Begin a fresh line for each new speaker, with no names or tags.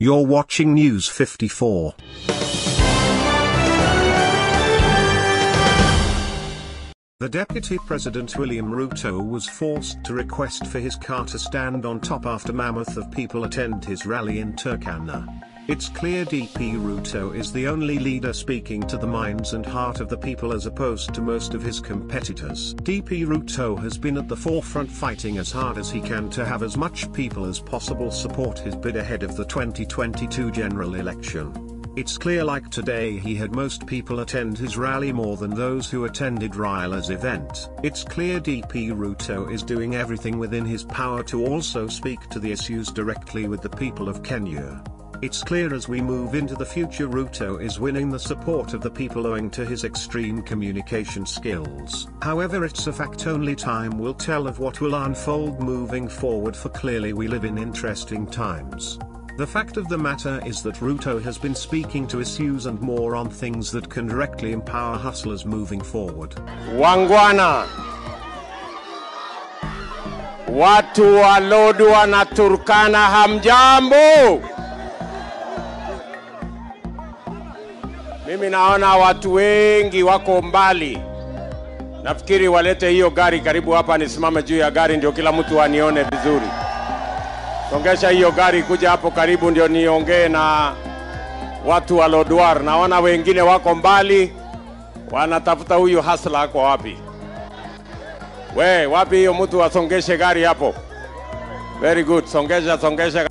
You're watching News 54. The Deputy President William Ruto was forced to request for his car to stand on top after mammoth of people attend his rally in Turkana. It's clear DP Ruto is the only leader speaking to the minds and heart of the people as opposed to most of his competitors. DP Ruto has been at the forefront fighting as hard as he can to have as much people as possible support his bid ahead of the 2022 general election. It's clear like today he had most people attend his rally more than those who attended Raila's event. It's clear DP Ruto is doing everything within his power to also speak to the issues directly with the people of Kenya. It's clear as we move into the future Ruto is winning the support of the people owing to his extreme communication skills. However it's a fact only time will tell of what will unfold moving forward for clearly we live in interesting times. The fact of the matter is that Ruto has been speaking to issues and more on things that can directly empower hustlers moving forward.
Wangwana, watu wa na Turkana, hamjambo? Mimi naona watu wengi wako mbali. Nafikiri walete hiyo gari karibu hapa, nisimame juu ya gari ndio kila mtu anione vizuri. Songesha hiyo gari kuja hapo karibu, ndio niongee na watu wa Lodwar. Naona wengine wako mbali, wanatafuta huyu hasla ako wapi? We, wapi hiyo mtu asongeshe gari hapo? Very good, songesha songesha.